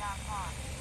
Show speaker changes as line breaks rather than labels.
ยาก